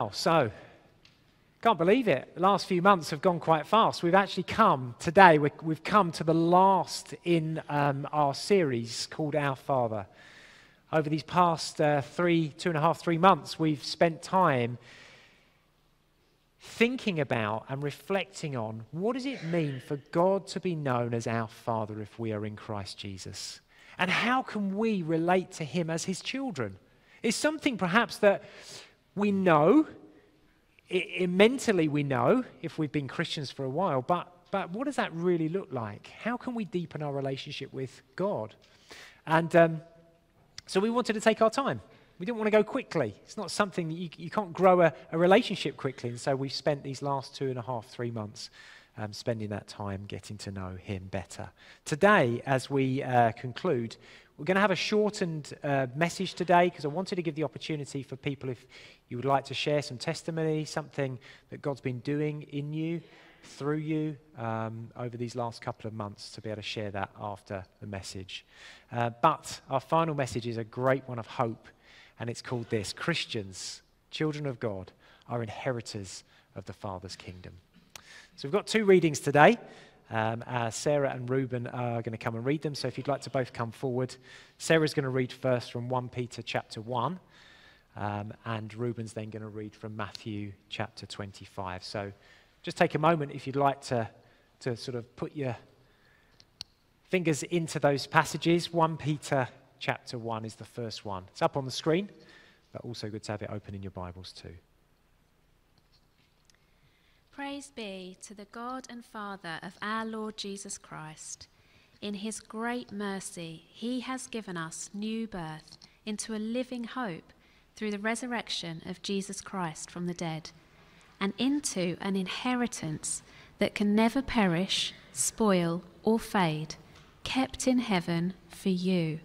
Oh, so, can't believe it. The last few months have gone quite fast. We've actually come today, we've come to the last in um, our series called Our Father. Over these past uh, three, two and a half, three months, we've spent time thinking about and reflecting on what does it mean for God to be known as our Father if we are in Christ Jesus? And how can we relate to Him as His children? It's something perhaps that we know, it, it, mentally we know if we've been Christians for a while, but, but what does that really look like? How can we deepen our relationship with God? And um, so we wanted to take our time. We didn't want to go quickly. It's not something that you, you can't grow a, a relationship quickly. And so we've spent these last two and a half, three months um, spending that time getting to know him better. Today, as we uh, conclude, we're going to have a shortened uh, message today because I wanted to give the opportunity for people if you would like to share some testimony, something that God's been doing in you, through you um, over these last couple of months to be able to share that after the message. Uh, but our final message is a great one of hope, and it's called this Christians, children of God, are inheritors of the Father's kingdom. So we've got two readings today. Um, uh, Sarah and Ruben are going to come and read them. So if you'd like to both come forward, Sarah's going to read first from 1 Peter chapter 1, um, and Ruben's then going to read from Matthew chapter 25. So just take a moment if you'd like to, to sort of put your fingers into those passages. 1 Peter chapter 1 is the first one. It's up on the screen, but also good to have it open in your Bibles too. Praise be to the God and Father of our Lord Jesus Christ. In his great mercy, he has given us new birth into a living hope through the resurrection of Jesus Christ from the dead, and into an inheritance that can never perish, spoil, or fade, kept in heaven for you,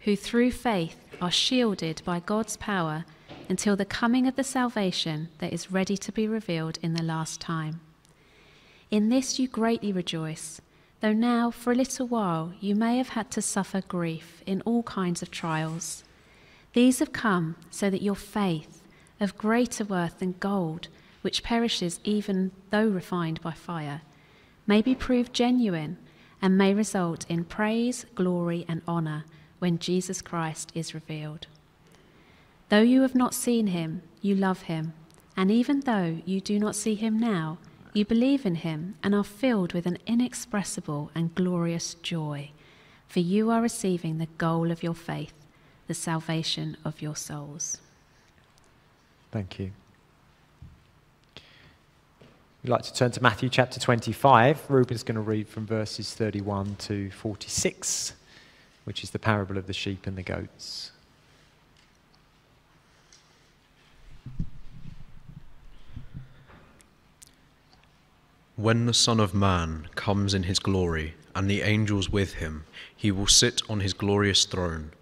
who through faith are shielded by God's power until the coming of the salvation that is ready to be revealed in the last time. In this you greatly rejoice, though now for a little while you may have had to suffer grief in all kinds of trials. These have come so that your faith, of greater worth than gold, which perishes even though refined by fire, may be proved genuine and may result in praise, glory, and honour when Jesus Christ is revealed. Though you have not seen him, you love him. And even though you do not see him now, you believe in him and are filled with an inexpressible and glorious joy, for you are receiving the goal of your faith, the salvation of your souls. Thank you. We'd like to turn to Matthew chapter 25. Ruben's going to read from verses 31 to 46, which is the parable of the sheep and the goats. When the Son of Man comes in his glory, and the angels with him, he will sit on his glorious throne.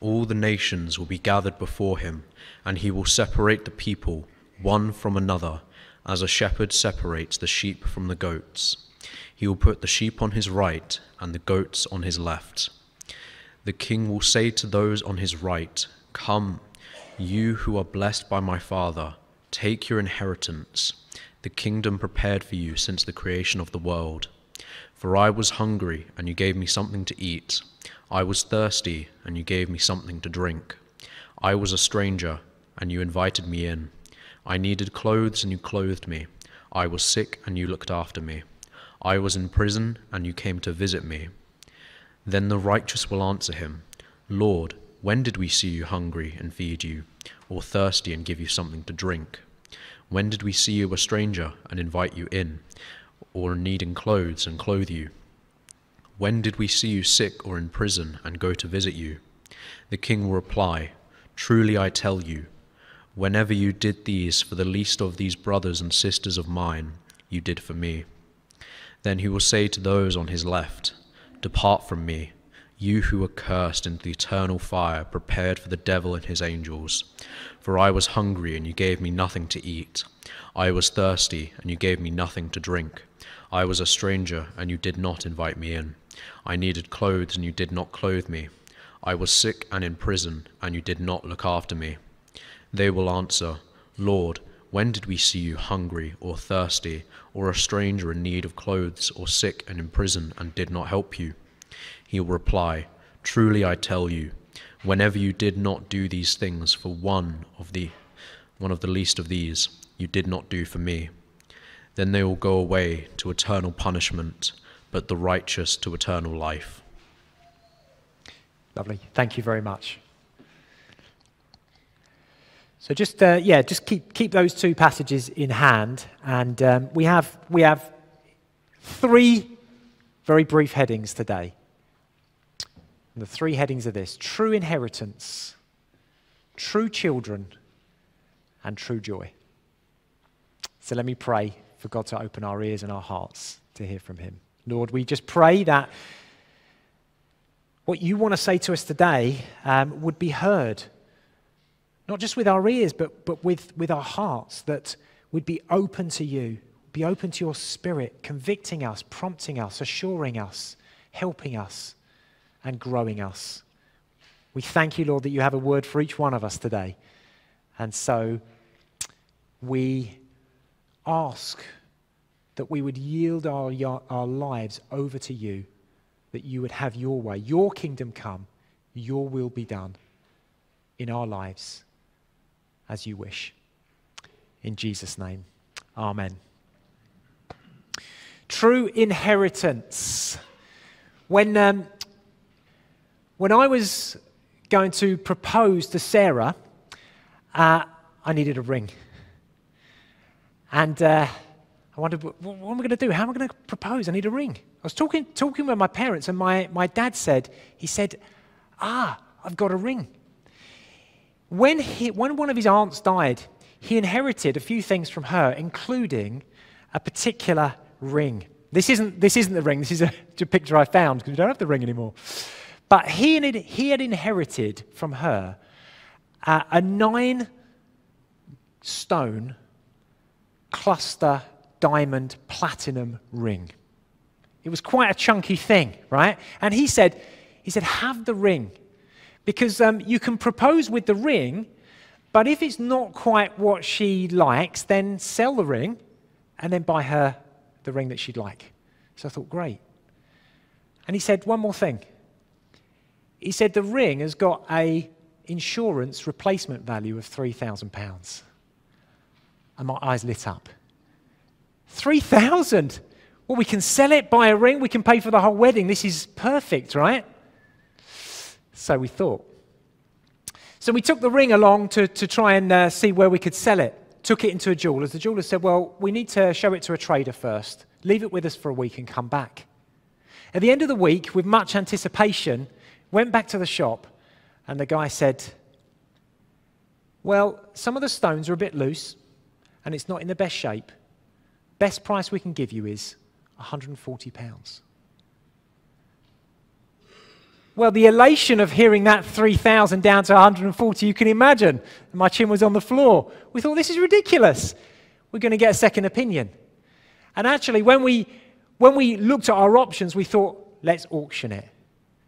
All the nations will be gathered before him, and he will separate the people one from another, as a shepherd separates the sheep from the goats. He will put the sheep on his right, and the goats on his left. The king will say to those on his right, Come, you who are blessed by my Father, take your inheritance the kingdom prepared for you since the creation of the world. For I was hungry, and you gave me something to eat. I was thirsty, and you gave me something to drink. I was a stranger, and you invited me in. I needed clothes, and you clothed me. I was sick, and you looked after me. I was in prison, and you came to visit me. Then the righteous will answer him, Lord, when did we see you hungry and feed you, or thirsty and give you something to drink? When did we see you a stranger and invite you in, or needing clothes and clothe you? When did we see you sick or in prison and go to visit you? The king will reply, Truly I tell you, whenever you did these for the least of these brothers and sisters of mine, you did for me. Then he will say to those on his left, Depart from me, you who are cursed into the eternal fire prepared for the devil and his angels. For I was hungry, and you gave me nothing to eat. I was thirsty, and you gave me nothing to drink. I was a stranger, and you did not invite me in. I needed clothes, and you did not clothe me. I was sick and in prison, and you did not look after me. They will answer, Lord, When did we see you hungry or thirsty, or a stranger in need of clothes, or sick and in prison, and did not help you? He will reply, Truly I tell you, whenever you did not do these things for one of the one of the least of these, you did not do for me. Then they will go away to eternal punishment, but the righteous to eternal life. Lovely. Thank you very much. So just uh, yeah, just keep keep those two passages in hand, and um, we have we have three very brief headings today. And the three headings are this: true inheritance, true children, and true joy. So let me pray for God to open our ears and our hearts to hear from Him. Lord, we just pray that what you want to say to us today um, would be heard not just with our ears, but, but with, with our hearts, that we'd be open to you, be open to your spirit, convicting us, prompting us, assuring us, helping us, and growing us. We thank you, Lord, that you have a word for each one of us today. And so we ask that we would yield our, our lives over to you, that you would have your way, your kingdom come, your will be done in our lives as you wish. In Jesus' name, Amen. True inheritance. When, um, when I was going to propose to Sarah, uh, I needed a ring. And uh, I wondered, what, what am I going to do? How am I going to propose? I need a ring. I was talking, talking with my parents, and my, my dad said, he said, Ah, I've got a ring when, he, when one of his aunts died, he inherited a few things from her, including a particular ring. This isn't, this isn't the ring, this is a, a picture I found because we don't have the ring anymore. But he, had, he had inherited from her uh, a nine stone cluster diamond platinum ring. It was quite a chunky thing, right? And he said, he said, have the ring because um, you can propose with the ring, but if it's not quite what she likes, then sell the ring and then buy her the ring that she'd like. So I thought, great. And he said one more thing. He said the ring has got a insurance replacement value of £3,000. And my eyes lit up. 3,000? Well, we can sell it, buy a ring, we can pay for the whole wedding. This is perfect, right? So we thought. So we took the ring along to, to try and uh, see where we could sell it. Took it into a jeweler's. The jeweler said, Well, we need to show it to a trader first. Leave it with us for a week and come back. At the end of the week, with much anticipation, went back to the shop and the guy said, Well, some of the stones are a bit loose and it's not in the best shape. Best price we can give you is 140 pounds. Well, the elation of hearing that 3,000 down to 140, you can imagine. My chin was on the floor. We thought, this is ridiculous. We're going to get a second opinion. And actually, when we, when we looked at our options, we thought, let's auction it.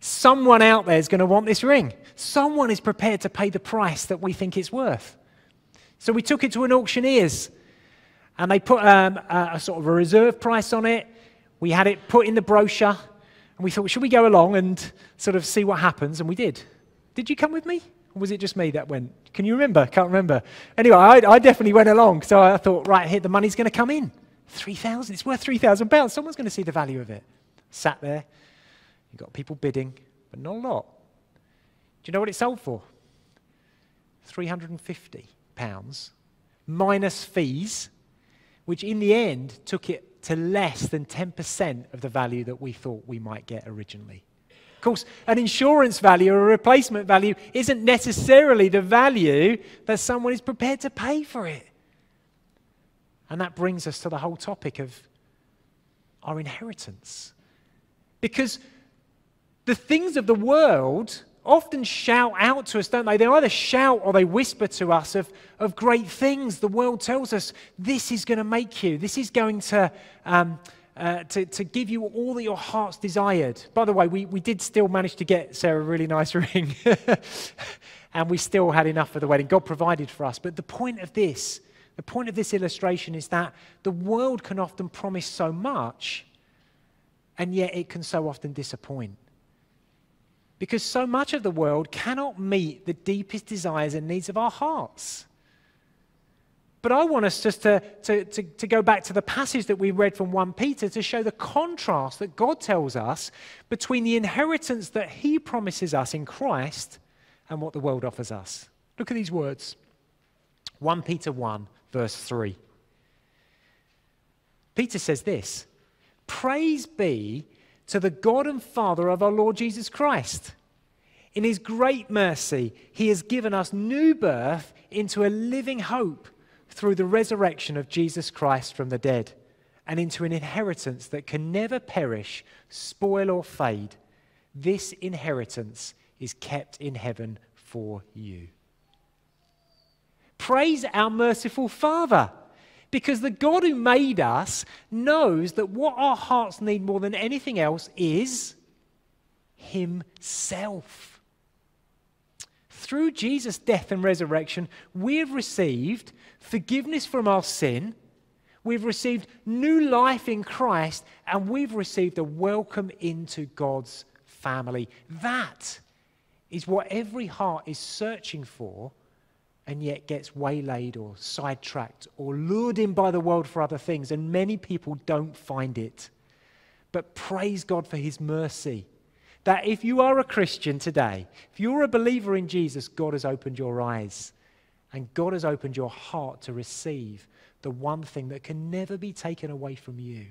Someone out there is going to want this ring. Someone is prepared to pay the price that we think it's worth. So we took it to an auctioneer's, and they put um, a, a sort of a reserve price on it. We had it put in the brochure. And we thought, should we go along and sort of see what happens? And we did. Did you come with me? Or was it just me that went? Can you remember? Can't remember. Anyway, I, I definitely went along. So I thought, right, here, the money's going to come in. 3,000. It's worth 3,000 pounds. Someone's going to see the value of it. Sat there. You've got people bidding, but not a lot. Do you know what it sold for? 350 pounds minus fees, which in the end took it to less than 10% of the value that we thought we might get originally. Of course, an insurance value or a replacement value isn't necessarily the value that someone is prepared to pay for it. And that brings us to the whole topic of our inheritance. Because the things of the world often shout out to us, don't they? They either shout or they whisper to us of, of great things. The world tells us this is going to make you, this is going to, um, uh, to, to give you all that your heart's desired. By the way, we, we did still manage to get Sarah a really nice ring, and we still had enough for the wedding. God provided for us. But the point of this, The point of this illustration is that the world can often promise so much, and yet it can so often disappoint. Because so much of the world cannot meet the deepest desires and needs of our hearts. But I want us just to, to, to, to, go back to the passage that we read from 1 Peter to show the contrast that God tells us between the inheritance that He promises us in Christ and what the world offers us. Look at these words 1 Peter 1, verse 3. Peter says this Praise be to the God and Father of our Lord Jesus Christ. In His great mercy, He has given us new birth into a living hope through the resurrection of Jesus Christ from the dead and into an inheritance that can never perish, spoil, or fade. This inheritance is kept in heaven for you. Praise our merciful Father. Because the God who made us knows that what our hearts need more than anything else is Himself. Through Jesus' death and resurrection, we have received forgiveness from our sin, we've received new life in Christ, and we've received a welcome into God's family. That is what every heart is searching for and yet gets waylaid or sidetracked or lured in by the world for other things, and many people don't find it. But praise God for His mercy. That if you are a Christian today, if you're a believer in Jesus, God has opened your eyes and God has opened your heart to receive the one thing that can never be taken away from you,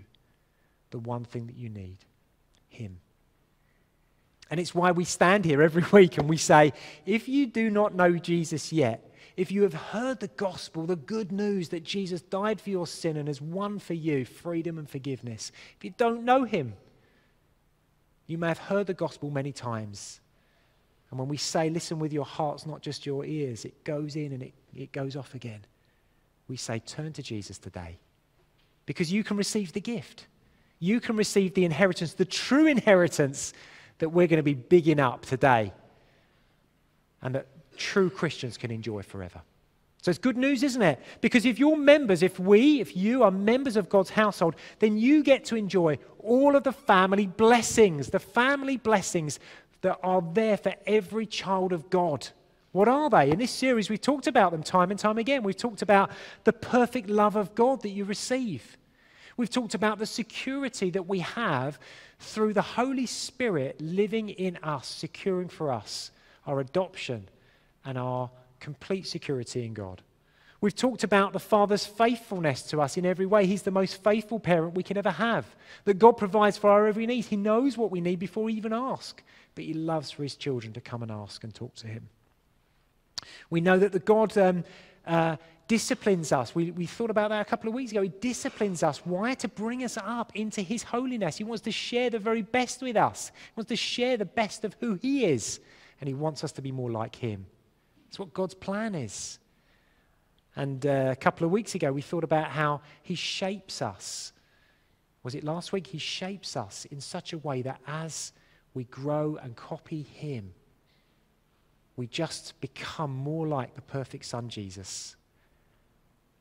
the one thing that you need Him. And it's why we stand here every week and we say, if you do not know Jesus yet, if you have heard the gospel, the good news that Jesus died for your sin and has won for you freedom and forgiveness, if you don't know him, you may have heard the gospel many times. And when we say, listen with your hearts, not just your ears, it goes in and it, it goes off again. We say, turn to Jesus today because you can receive the gift. You can receive the inheritance, the true inheritance that we're going to be bigging up today and that true Christians can enjoy forever. So it's good news, isn't it? Because if you're members, if we, if you are members of God's household, then you get to enjoy all of the family blessings, the family blessings that are there for every child of God. What are they? In this series, we've talked about them time and time again. We've talked about the perfect love of God that you receive. We've talked about the security that we have through the Holy Spirit living in us, securing for us our adoption and our complete security in God. We've talked about the Father's faithfulness to us in every way. He's the most faithful parent we can ever have. That God provides for our every need. He knows what we need before we even ask. But He loves for His children to come and ask and talk to Him. We know that the God um, uh, disciplines us. We, we thought about that a couple of weeks ago. He disciplines us. Why? To bring us up into His holiness. He wants to share the very best with us, He wants to share the best of who He is. And He wants us to be more like Him. That's what God's plan is. And uh, a couple of weeks ago, we thought about how He shapes us. Was it last week? He shapes us in such a way that as we grow and copy Him, we just become more like the perfect Son, Jesus.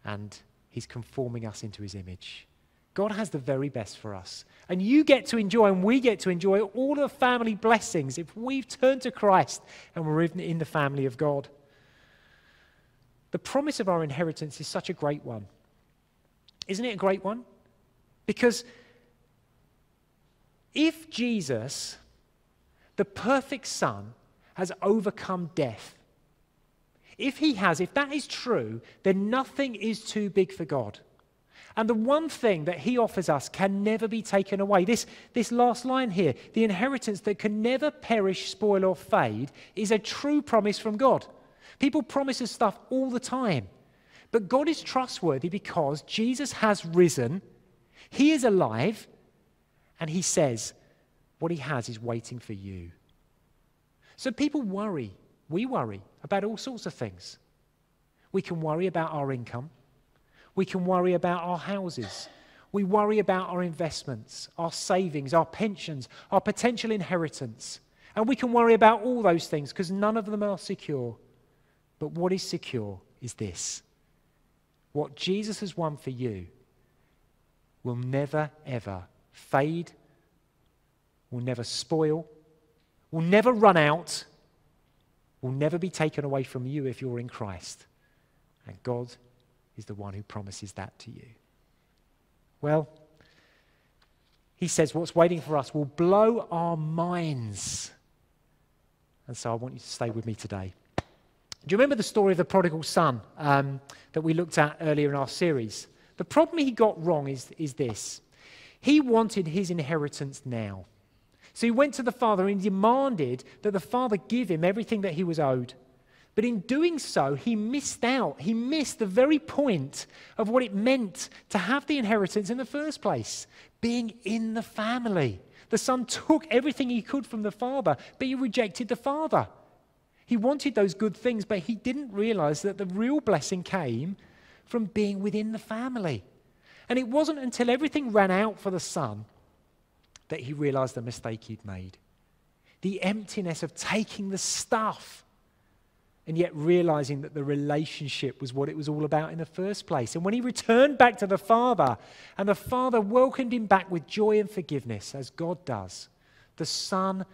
And He's conforming us into His image. God has the very best for us. And you get to enjoy, and we get to enjoy all the family blessings if we've turned to Christ and we're in the family of God. The promise of our inheritance is such a great one. Isn't it a great one? Because if Jesus, the perfect Son, has overcome death, if he has, if that is true, then nothing is too big for God. And the one thing that he offers us can never be taken away. This, this last line here, the inheritance that can never perish, spoil, or fade, is a true promise from God. People promise us stuff all the time. But God is trustworthy because Jesus has risen, He is alive, and He says what He has is waiting for you. So people worry. We worry about all sorts of things. We can worry about our income. We can worry about our houses. We worry about our investments, our savings, our pensions, our potential inheritance. And we can worry about all those things because none of them are secure. But what is secure is this what Jesus has won for you will never, ever fade, will never spoil, will never run out, will never be taken away from you if you're in Christ. And God is the one who promises that to you. Well, he says what's waiting for us will blow our minds. And so I want you to stay with me today. Do you remember the story of the prodigal son um, that we looked at earlier in our series? The problem he got wrong is, is this he wanted his inheritance now. So he went to the father and demanded that the father give him everything that he was owed. But in doing so, he missed out. He missed the very point of what it meant to have the inheritance in the first place being in the family. The son took everything he could from the father, but he rejected the father. He wanted those good things, but he didn't realize that the real blessing came from being within the family. And it wasn't until everything ran out for the son that he realized the mistake he'd made. The emptiness of taking the stuff and yet realizing that the relationship was what it was all about in the first place. And when he returned back to the Father, and the Father welcomed him back with joy and forgiveness, as God does, the Son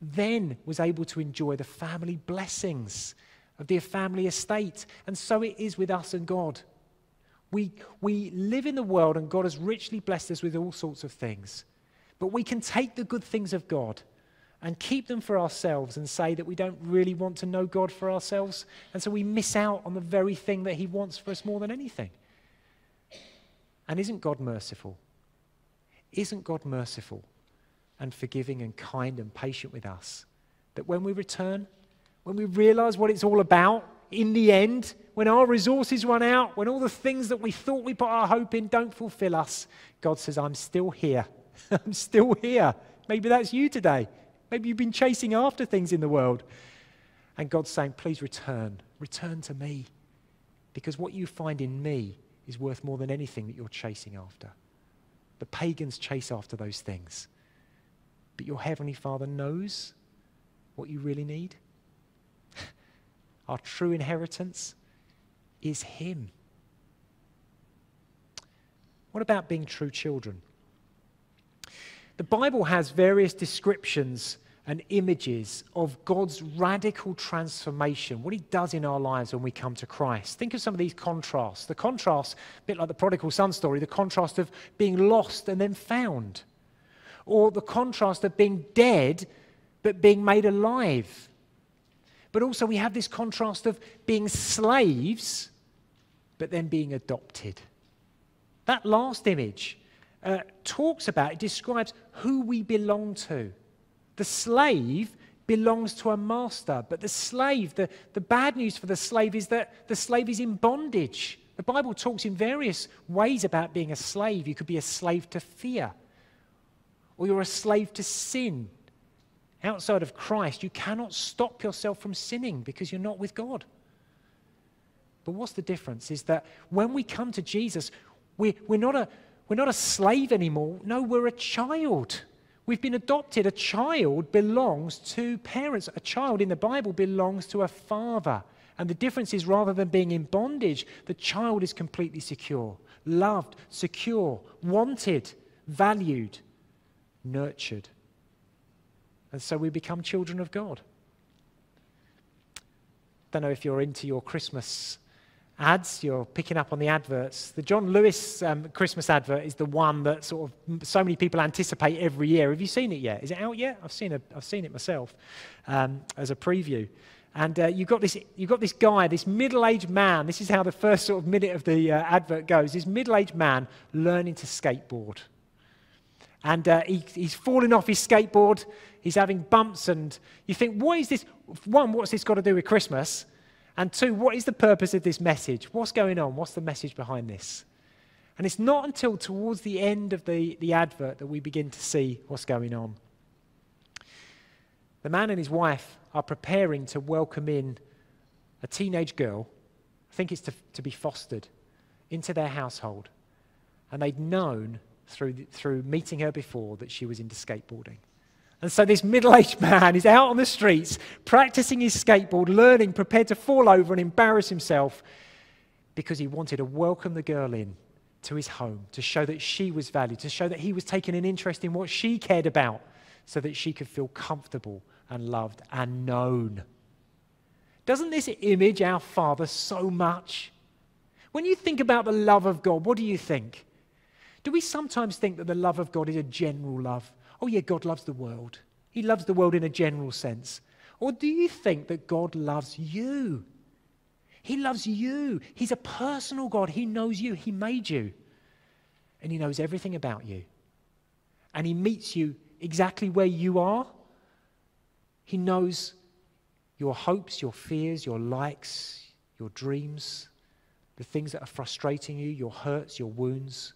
then was able to enjoy the family blessings of the family estate. And so it is with us and God. We, we live in the world, and God has richly blessed us with all sorts of things. But we can take the good things of God and keep them for ourselves and say that we don't really want to know God for ourselves. And so we miss out on the very thing that He wants for us more than anything. And isn't God merciful? Isn't God merciful and forgiving and kind and patient with us? That when we return, when we realize what it's all about, in the end, when our resources run out, when all the things that we thought we put our hope in don't fulfill us, God says, I'm still here. I'm still here. Maybe that's you today. Maybe you've been chasing after things in the world. And God's saying, please return. Return to me. Because what you find in me is worth more than anything that you're chasing after. The pagans chase after those things. But your Heavenly Father knows what you really need. Our true inheritance is Him. What about being true children? The Bible has various descriptions and images of God's radical transformation, what He does in our lives when we come to Christ. Think of some of these contrasts. The contrast, a bit like the prodigal son story, the contrast of being lost and then found, or the contrast of being dead but being made alive. But also, we have this contrast of being slaves but then being adopted. That last image uh, talks about, it describes who we belong to. The slave belongs to a master, but the slave, the, the bad news for the slave is that the slave is in bondage. The Bible talks in various ways about being a slave. You could be a slave to fear, or you're a slave to sin. Outside of Christ, you cannot stop yourself from sinning because you're not with God. But what's the difference? Is that when we come to Jesus, we're, we're, not, a, we're not a slave anymore. No, we're a child. We've been adopted. A child belongs to parents. A child in the Bible belongs to a father. And the difference is rather than being in bondage, the child is completely secure, loved, secure, wanted, valued, nurtured. And so we become children of God. Don't know if you're into your Christmas ads, you're picking up on the adverts. The John Lewis um, Christmas advert is the one that sort of so many people anticipate every year. Have you seen it yet? Is it out yet? I've seen, a, I've seen it myself um, as a preview. And uh, you've, got this, you've got this guy, this middle aged man. This is how the first sort of minute of the uh, advert goes. This middle aged man learning to skateboard. And uh, he, he's falling off his skateboard. He's having bumps. And you think, what is this? One, what's this got to do with Christmas? And two, what is the purpose of this message? What's going on? What's the message behind this? And it's not until towards the end of the, the advert that we begin to see what's going on. The man and his wife are preparing to welcome in a teenage girl, I think it's to, to be fostered, into their household. And they'd known through, through meeting her before that she was into skateboarding. And so this middle aged man is out on the streets practicing his skateboard, learning, prepared to fall over and embarrass himself because he wanted to welcome the girl in to his home to show that she was valued, to show that he was taking an interest in what she cared about so that she could feel comfortable and loved and known. Doesn't this image our Father so much? When you think about the love of God, what do you think? Do we sometimes think that the love of God is a general love? Oh, yeah, God loves the world. He loves the world in a general sense. Or do you think that God loves you? He loves you. He's a personal God. He knows you. He made you. And He knows everything about you. And He meets you exactly where you are. He knows your hopes, your fears, your likes, your dreams, the things that are frustrating you, your hurts, your wounds.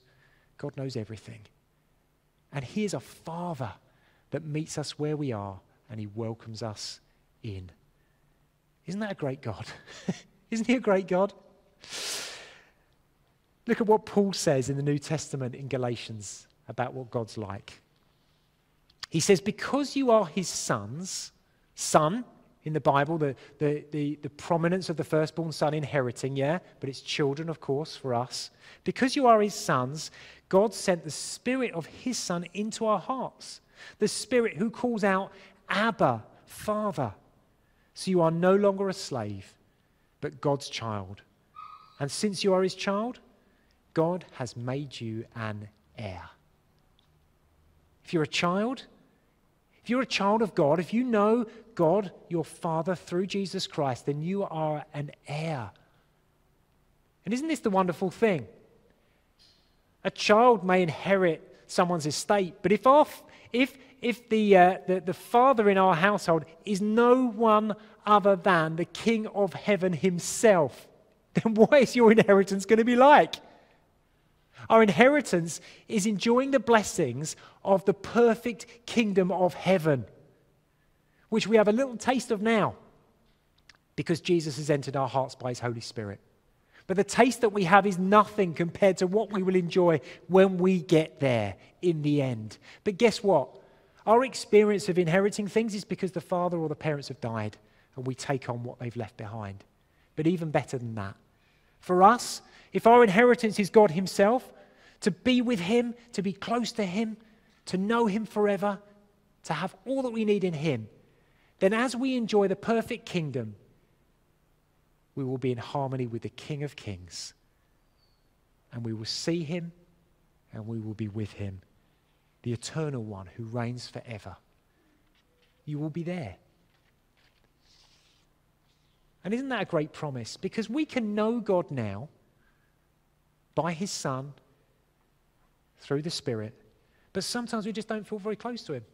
God knows everything. And He is a Father that meets us where we are and He welcomes us in. Isn't that a great God? Isn't he a great God? Look at what Paul says in the New Testament in Galatians about what God's like. He says, Because you are his sons, son in the Bible, the, the, the, the, prominence of the firstborn son inheriting, yeah, but it's children, of course, for us. Because you are his sons, God sent the spirit of his son into our hearts, the spirit who calls out, Abba, Father. So you are no longer a slave but God's child. And since you are his child, God has made you an heir. If you're a child, if you're a child of God, if you know God, your Father, through Jesus Christ, then you are an heir. And isn't this the wonderful thing? A child may inherit someone's estate, but if, off, if, if the, uh, the, the father in our household is no one other than the King of heaven himself, then what is your inheritance going to be like? Our inheritance is enjoying the blessings of the perfect kingdom of heaven, which we have a little taste of now because Jesus has entered our hearts by his Holy Spirit. But the taste that we have is nothing compared to what we will enjoy when we get there in the end. But guess what? Our experience of inheriting things is because the father or the parents have died and we take on what they've left behind. But even better than that, for us, if our inheritance is God Himself, to be with Him, to be close to Him, to know Him forever, to have all that we need in Him, then as we enjoy the perfect kingdom, we will be in harmony with the King of Kings. And we will see Him and we will be with Him, the eternal one who reigns forever. You will be there. And isn't that a great promise? Because we can know God now by His Son through the Spirit, but sometimes we just don't feel very close to Him.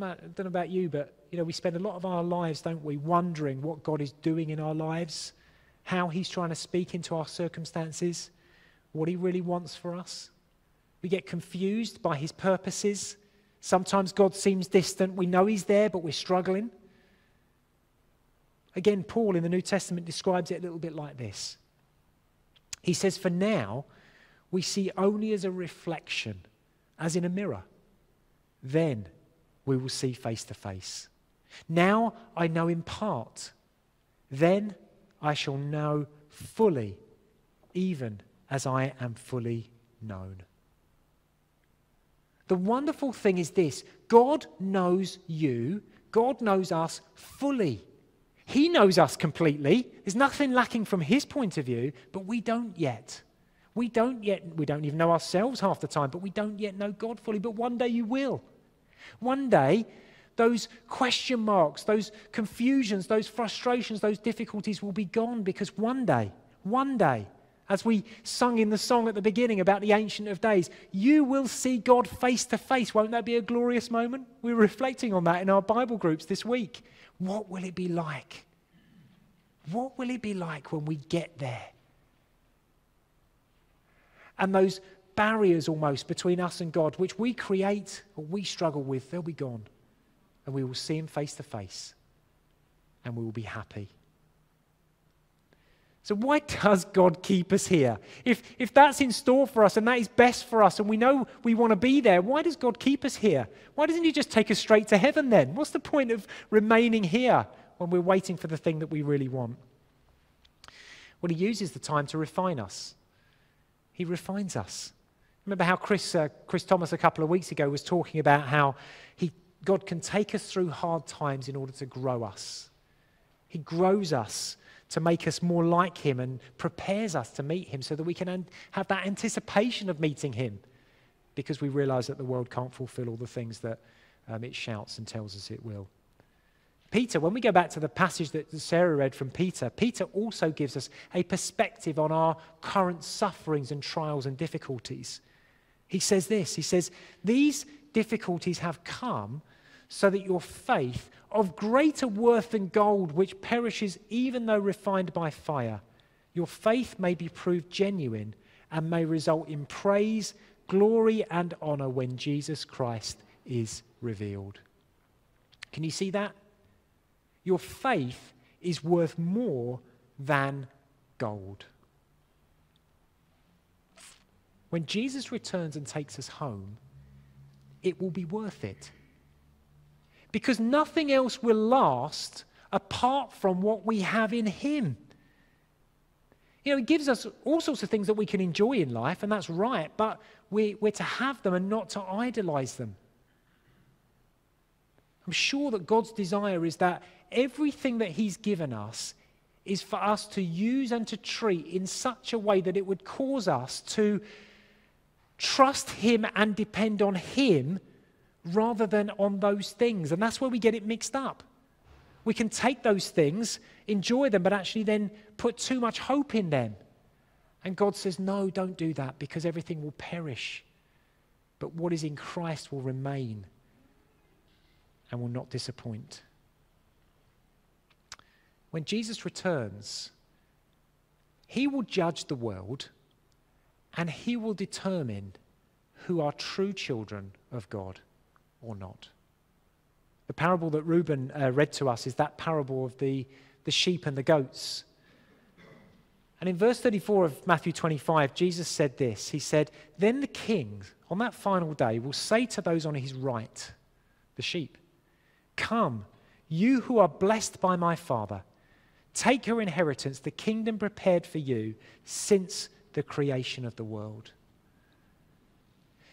I don't know about you, but you know, we spend a lot of our lives, don't we, wondering what God is doing in our lives, how He's trying to speak into our circumstances, what He really wants for us. We get confused by His purposes. Sometimes God seems distant. We know He's there, but we're struggling. Again, Paul in the New Testament describes it a little bit like this. He says, For now, we see only as a reflection, as in a mirror. Then we will see face to face. Now I know in part. Then I shall know fully, even as I am fully known. The wonderful thing is this God knows you, God knows us fully. He knows us completely. There's nothing lacking from his point of view, but we don't yet. We don't yet, we don't even know ourselves half the time, but we don't yet know God fully. But one day you will. One day, those question marks, those confusions, those frustrations, those difficulties will be gone because one day, one day, as we sung in the song at the beginning about the Ancient of Days, you will see God face to face. Won't that be a glorious moment? We're reflecting on that in our Bible groups this week. What will it be like? What will it be like when we get there? And those barriers almost between us and God, which we create or we struggle with, they'll be gone. And we will see Him face to face. And we will be happy. So, why does God keep us here? If, if that's in store for us and that is best for us and we know we want to be there, why does God keep us here? Why doesn't He just take us straight to heaven then? What's the point of remaining here when we're waiting for the thing that we really want? Well, He uses the time to refine us. He refines us. Remember how Chris, uh, Chris Thomas a couple of weeks ago was talking about how he, God can take us through hard times in order to grow us. He grows us to make us more like Him and prepares us to meet Him so that we can have that anticipation of meeting Him because we realize that the world can't fulfill all the things that um, it shouts and tells us it will. Peter, when we go back to the passage that Sarah read from Peter, Peter also gives us a perspective on our current sufferings and trials and difficulties. He says this He says, These difficulties have come so that your faith, of greater worth than gold, which perishes even though refined by fire, your faith may be proved genuine and may result in praise, glory, and honor when Jesus Christ is revealed. Can you see that? Your faith is worth more than gold. When Jesus returns and takes us home, it will be worth it. Because nothing else will last apart from what we have in Him. You know, He gives us all sorts of things that we can enjoy in life, and that's right, but we, we're to have them and not to idolize them. I'm sure that God's desire is that everything that He's given us is for us to use and to treat in such a way that it would cause us to trust Him and depend on Him rather than on those things. And that's where we get it mixed up. We can take those things, enjoy them, but actually then put too much hope in them. And God says, No, don't do that because everything will perish. But what is in Christ will remain and will not disappoint. When Jesus returns, he will judge the world and he will determine who are true children of God or not. The parable that Reuben uh, read to us is that parable of the, the sheep and the goats. And in verse 34 of Matthew 25, Jesus said this He said, Then the king, on that final day, will say to those on his right, the sheep, Come, you who are blessed by my Father, take your inheritance, the kingdom prepared for you since the creation of the world.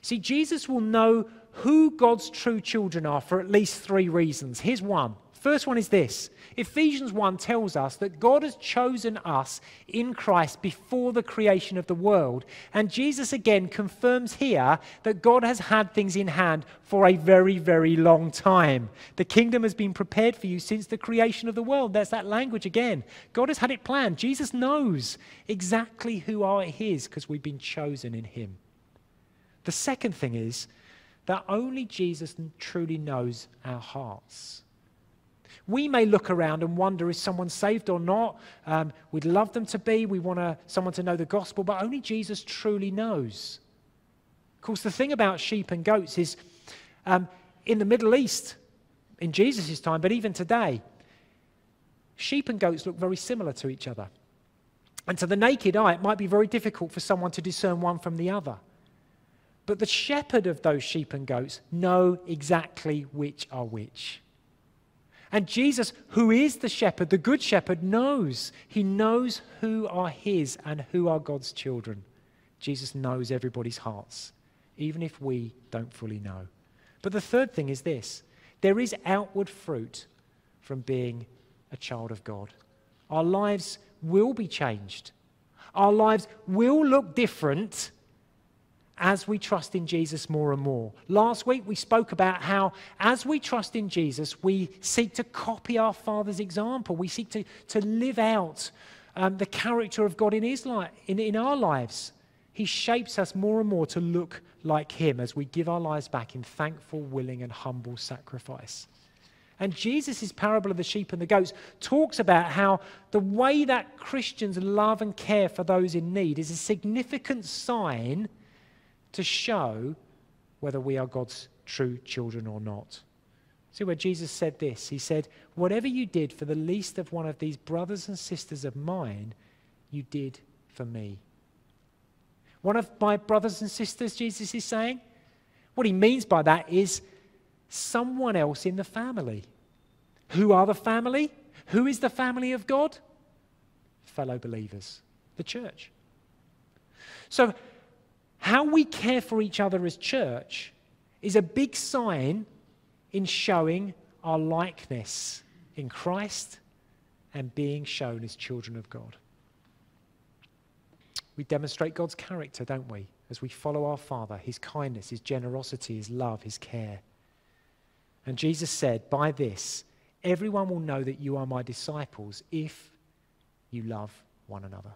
See, Jesus will know who God's true children are for at least three reasons. Here's one. First one is this Ephesians 1 tells us that God has chosen us in Christ before the creation of the world. And Jesus again confirms here that God has had things in hand for a very, very long time. The kingdom has been prepared for you since the creation of the world. There's that language again. God has had it planned. Jesus knows exactly who are His because we've been chosen in Him. The second thing is that only Jesus truly knows our hearts. We may look around and wonder is someone saved or not? Um, we'd love them to be. We want someone to know the gospel, but only Jesus truly knows. Of course, the thing about sheep and goats is um, in the Middle East, in Jesus' time, but even today, sheep and goats look very similar to each other. And to the naked eye, it might be very difficult for someone to discern one from the other. But the shepherd of those sheep and goats know exactly which are which. And Jesus, who is the shepherd, the good shepherd, knows. He knows who are his and who are God's children. Jesus knows everybody's hearts, even if we don't fully know. But the third thing is this there is outward fruit from being a child of God. Our lives will be changed, our lives will look different as we trust in Jesus more and more. Last week we spoke about how, as we trust in Jesus, we seek to copy our Father's example. We seek to, to live out um, the character of God in, his life, in, in our lives. He shapes us more and more to look like Him as we give our lives back in thankful, willing, and humble sacrifice. And Jesus' parable of the sheep and the goats talks about how the way that Christians love and care for those in need is a significant sign to show whether we are God's true children or not. See where Jesus said this He said, Whatever you did for the least of one of these brothers and sisters of mine, you did for me. One of my brothers and sisters, Jesus is saying, what he means by that is someone else in the family. Who are the family? Who is the family of God? fellow believers, the church. So, how we care for each other as church is a big sign in showing our likeness in Christ and being shown as children of God. We demonstrate God's character, don't we, as we follow our Father, his kindness, his generosity, his love, his care. And Jesus said, By this, everyone will know that you are my disciples if you love one another.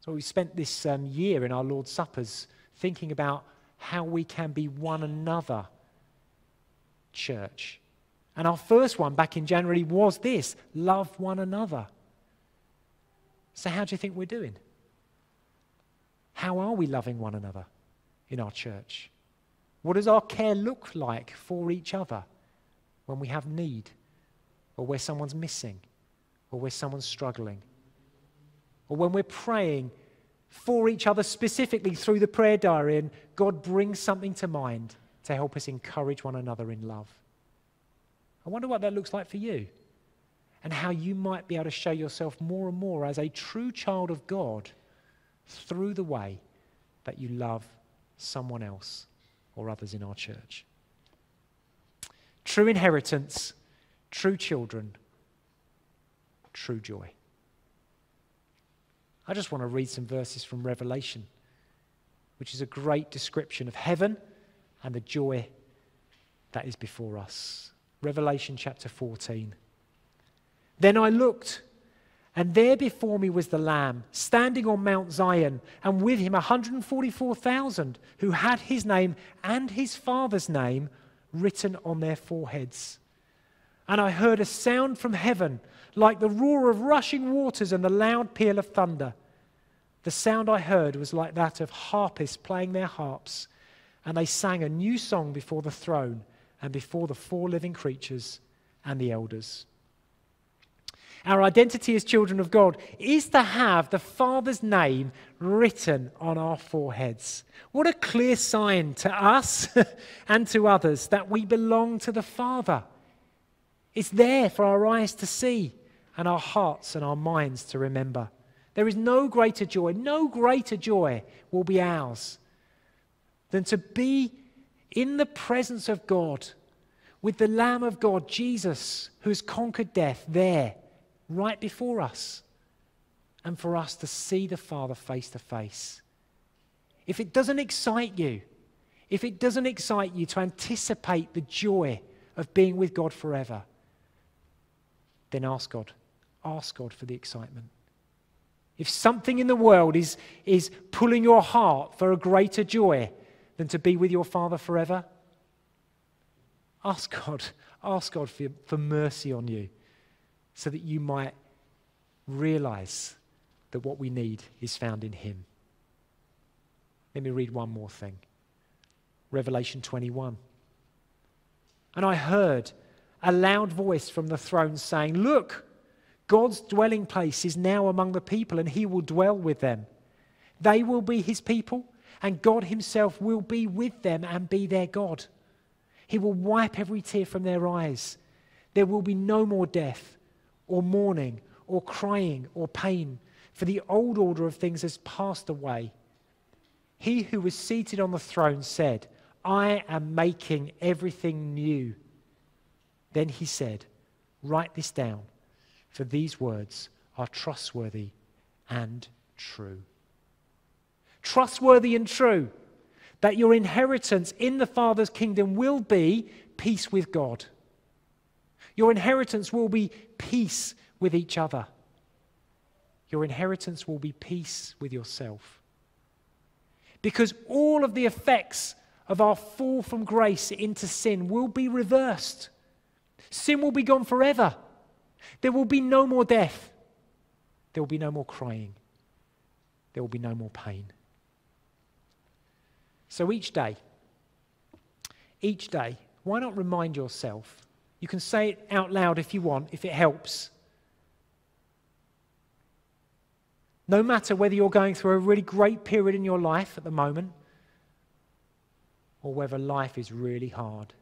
So we spent this um, year in our Lord's Suppers thinking about how we can be one another church. And our first one back in January was this love one another. So, how do you think we're doing? How are we loving one another in our church? What does our care look like for each other when we have need, or where someone's missing, or where someone's struggling? Or when we're praying for each other specifically through the prayer diary and God brings something to mind to help us encourage one another in love. I wonder what that looks like for you and how you might be able to show yourself more and more as a true child of God through the way that you love someone else or others in our church. True inheritance, true children, true joy. I just want to read some verses from Revelation, which is a great description of heaven and the joy that is before us. Revelation chapter 14. Then I looked, and there before me was the Lamb, standing on Mount Zion, and with him 144,000 who had his name and his Father's name written on their foreheads. And I heard a sound from heaven like the roar of rushing waters and the loud peal of thunder. The sound I heard was like that of harpists playing their harps, and they sang a new song before the throne and before the four living creatures and the elders. Our identity as children of God is to have the Father's name written on our foreheads. What a clear sign to us and to others that we belong to the Father. It's there for our eyes to see and our hearts and our minds to remember. There is no greater joy, no greater joy will be ours than to be in the presence of God with the Lamb of God, Jesus, who has conquered death, there, right before us, and for us to see the Father face to face. If it doesn't excite you, if it doesn't excite you to anticipate the joy of being with God forever, then ask God. Ask God for the excitement. If something in the world is, is pulling your heart for a greater joy than to be with your Father forever, ask God, ask God for, for mercy on you so that you might realize that what we need is found in Him. Let me read one more thing Revelation 21. And I heard a loud voice from the throne saying, Look, God's dwelling place is now among the people, and he will dwell with them. They will be his people, and God himself will be with them and be their God. He will wipe every tear from their eyes. There will be no more death, or mourning, or crying, or pain, for the old order of things has passed away. He who was seated on the throne said, I am making everything new. Then he said, Write this down for these words are trustworthy and true. Trustworthy and true that your inheritance in the Father's kingdom will be peace with God. Your inheritance will be peace with each other. Your inheritance will be peace with yourself. Because all of the effects of our fall from grace into sin will be reversed. Sin will be gone forever. There will be no more death. There will be no more crying. There will be no more pain. So each day, each day, why not remind yourself? You can say it out loud if you want, if it helps. No matter whether you're going through a really great period in your life at the moment or whether life is really hard.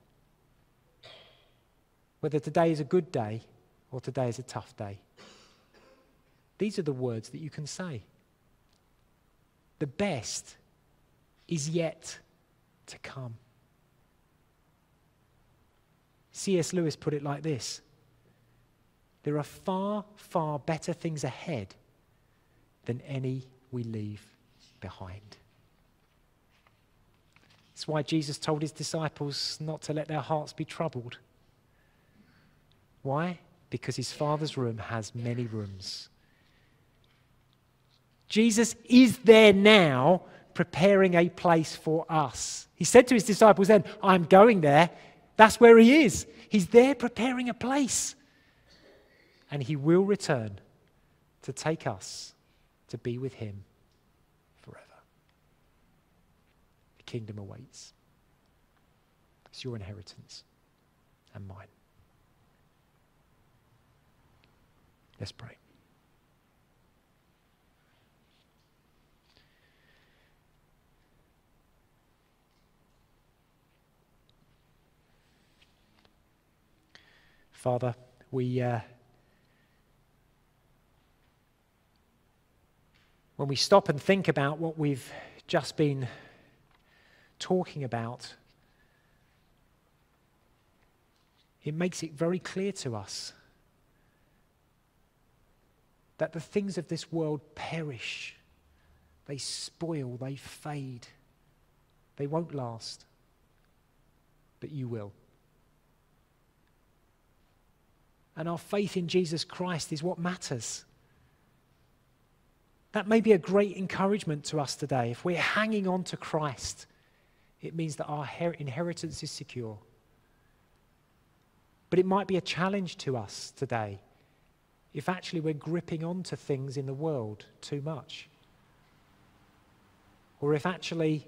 Whether today is a good day or today is a tough day. these are the words that you can say. The best is yet to come. C.S. Lewis put it like this There are far, far better things ahead than any we leave behind. It's why Jesus told his disciples not to let their hearts be troubled. Why? Because his Father's room has many rooms. Jesus is there now preparing a place for us. He said to his disciples then, I'm going there. That's where he is. He's there preparing a place. And he will return to take us to be with him forever. The kingdom awaits. It's your inheritance and mine. Let's pray. Father, we. Uh, when we stop and think about what we've just been talking about, it makes it very clear to us that the things of this world perish, they spoil, they fade, they won't last, but you will. and our faith in Jesus Christ is what matters. That may be a great encouragement to us today. If we're hanging on to Christ, it means that our inheritance is secure. But it might be a challenge to us today if actually we're gripping onto things in the world too much. Or if actually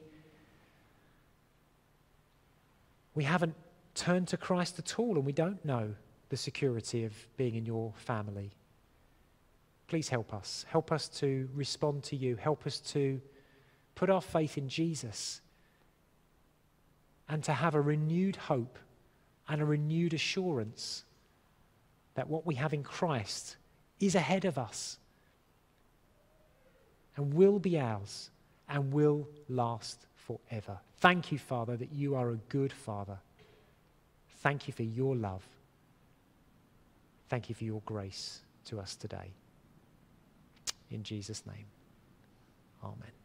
we haven't turned to Christ at all and we don't know the security of being in your family. Please help us. Help us to respond to you. Help us to put our faith in Jesus and to have a renewed hope and a renewed assurance that what we have in Christ is ahead of us and will be ours and will last forever. Thank you, Father, that you are a good Father. Thank you for your love. Thank you for your grace to us today. In Jesus' name, amen.